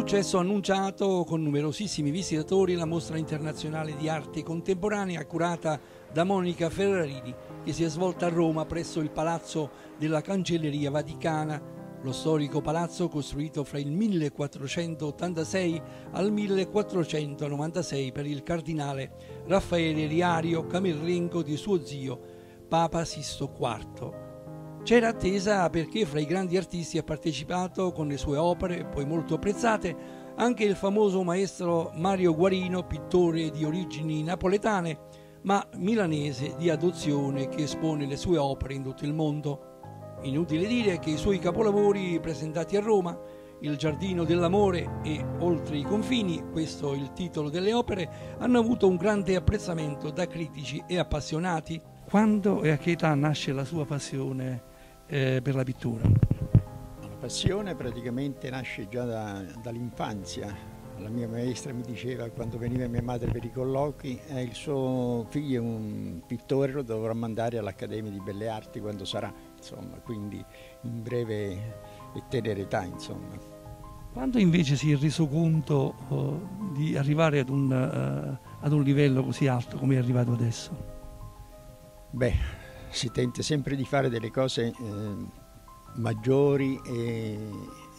successo annunciato con numerosissimi visitatori la mostra internazionale di arte contemporanea curata da Monica Ferrarini che si è svolta a Roma presso il Palazzo della Cancelleria Vaticana, lo storico palazzo costruito fra il 1486 al 1496 per il cardinale Raffaele Riario Camerlengo di suo zio Papa Sisto IV. C'era attesa perché fra i grandi artisti ha partecipato con le sue opere, poi molto apprezzate, anche il famoso maestro Mario Guarino, pittore di origini napoletane, ma milanese di adozione che espone le sue opere in tutto il mondo. Inutile dire che i suoi capolavori presentati a Roma, Il giardino dell'amore e Oltre i confini, questo è il titolo delle opere, hanno avuto un grande apprezzamento da critici e appassionati. Quando e a che età nasce la sua passione eh, per la pittura? La passione praticamente nasce già da, dall'infanzia. La mia maestra mi diceva quando veniva mia madre per i colloqui, eh, il suo figlio è un pittore, lo dovrà mandare all'Accademia di Belle Arti quando sarà, insomma, quindi in breve e tenera età, insomma. Quando invece si è reso conto uh, di arrivare ad un, uh, ad un livello così alto come è arrivato adesso? Beh, si tenta sempre di fare delle cose eh, maggiori e,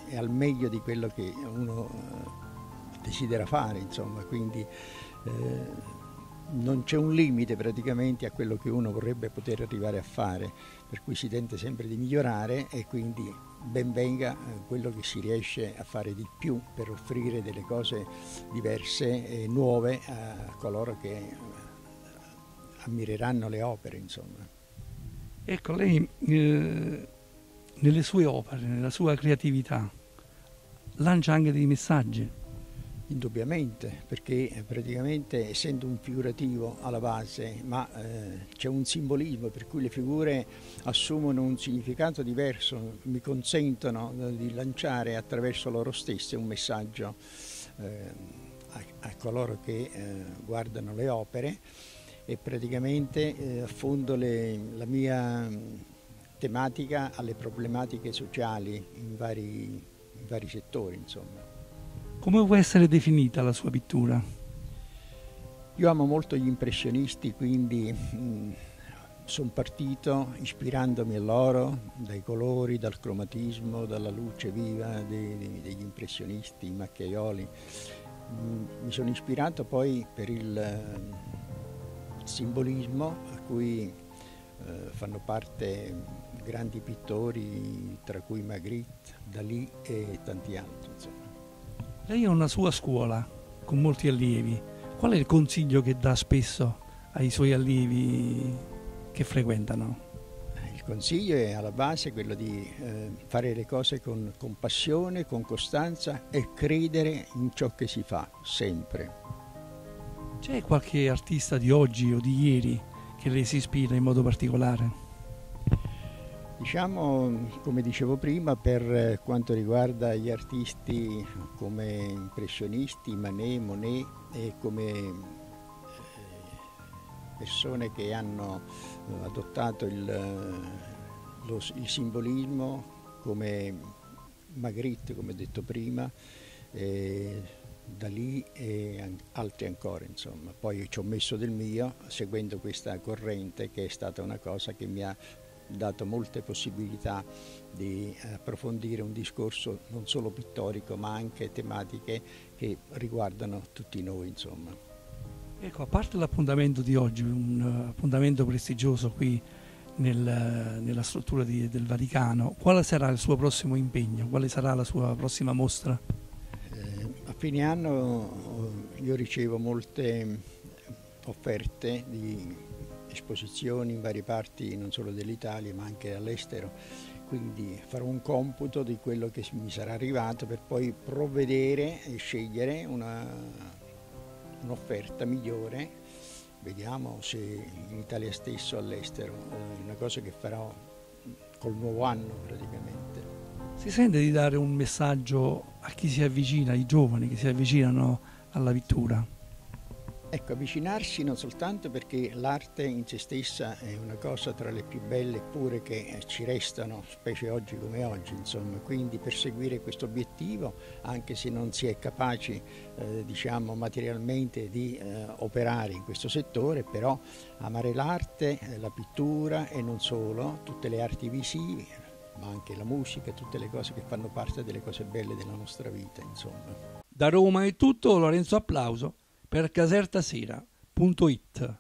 e, al meglio di quello che uno eh, desidera fare, insomma, quindi eh, non c'è un limite praticamente a quello che uno vorrebbe poter arrivare a fare, per cui si tenta sempre di migliorare e quindi ben venga eh, quello che si riesce a fare di più per offrire delle cose diverse e nuove a coloro che eh, ammireranno le opere, insomma. Ecco, lei eh, nelle sue opere, nella sua creatività, lancia anche dei messaggi. Indubbiamente, perché praticamente essendo un figurativo alla base, ma eh, c'è un simbolismo per cui le figure assumono un significato diverso, mi consentono eh, di lanciare attraverso loro stesse un messaggio eh, a, a, coloro che eh, guardano le opere e praticamente eh, affondo le, la mia mm, tematica alle problematiche sociali in vari, in vari settori. Insomma. Come può essere definita la sua pittura? Io amo molto gli impressionisti, quindi mm, sono partito ispirandomi a loro, dai colori, dal cromatismo, dalla luce viva dei, dei, degli impressionisti, i macchiaioli. Mm, mi sono ispirato poi per il simbolismo a cui eh, fanno parte grandi pittori tra cui Magritte, Dalì e tanti altri. Insomma. Lei ha una sua scuola con molti allievi. Qual è il consiglio che dà spesso ai suoi allievi che frequentano? Il consiglio è alla base quello di eh, fare le cose con, con passione, con costanza e credere in ciò che si fa, sempre. C'è qualche artista di oggi o di ieri che le si ispira in modo particolare? Diciamo, come dicevo prima, per quanto riguarda gli artisti come impressionisti, Manet, Monet e come eh, persone che hanno eh, adottato il, lo, il simbolismo come Magritte, come detto prima, eh, da lì e altri ancora insomma. Poi ci ho messo del mio seguendo questa corrente che è stata una cosa che mi ha dato molte possibilità di approfondire un discorso non solo pittorico ma anche tematiche che riguardano tutti noi insomma. Ecco, a parte l'appuntamento di oggi, un appuntamento prestigioso qui nel, nella struttura di, del Vaticano, quale sarà il suo prossimo impegno? Quale sarà la sua prossima mostra? Fine anno io ricevo molte offerte di esposizioni in varie parti non solo dell'Italia ma anche all'estero, quindi farò un computo di quello che mi sarà arrivato per poi provvedere e scegliere un'offerta migliore, vediamo se in Italia stesso o all'estero, è una cosa che farò col nuovo anno praticamente. Si sente di dare un messaggio a chi si avvicina, ai giovani che si avvicinano alla pittura? Ecco, avvicinarsi non soltanto perché l'arte in se stessa è una cosa tra le più belle e pure che ci restano, specie oggi come oggi, insomma, quindi perseguire questo obiettivo, anche se non si è capaci, eh, diciamo, materialmente di eh, operare in questo settore, però amare l'arte, eh, la pittura e non solo, tutte le arti visive, ma anche la musica, tutte le cose che fanno parte delle cose belle della nostra vita, insomma. Da Roma è tutto, Lorenzo Applauso per casertasera.it.